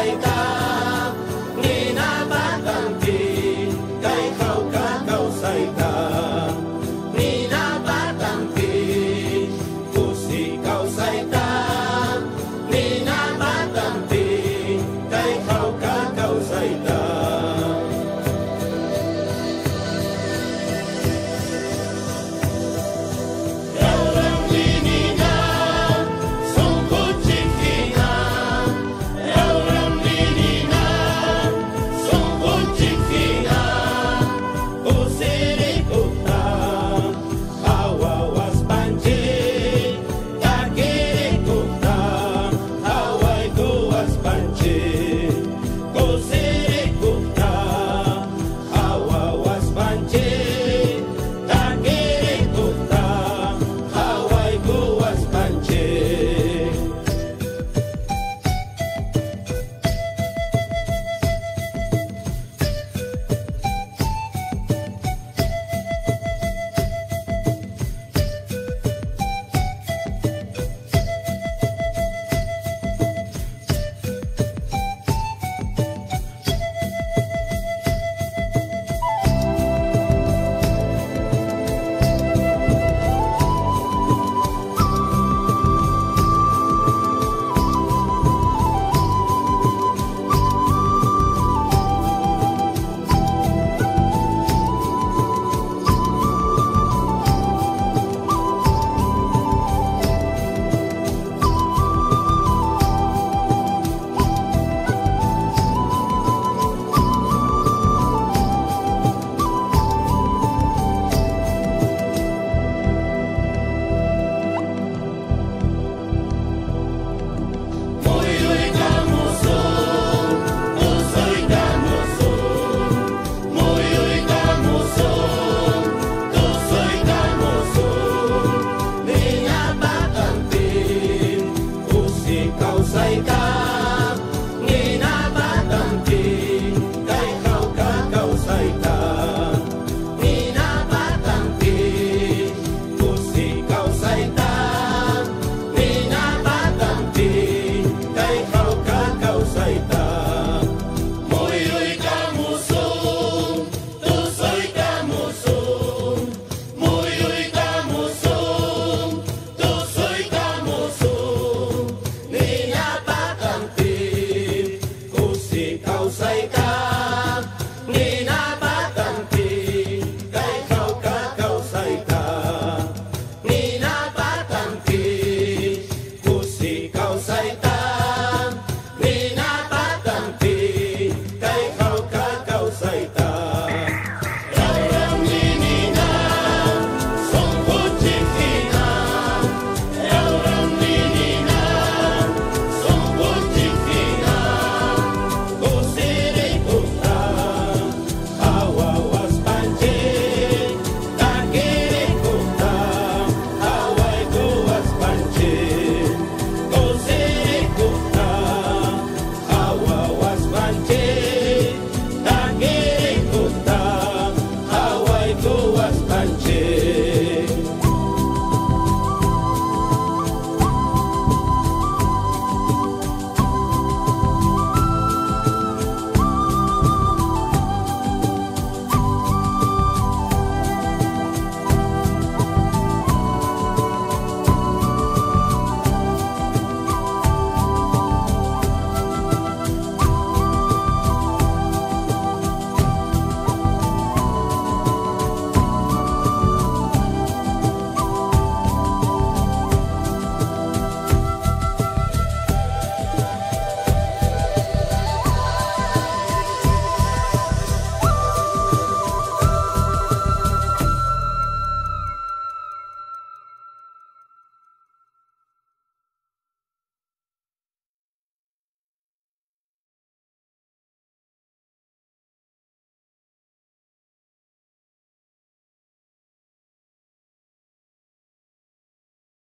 Baita. Sánchez.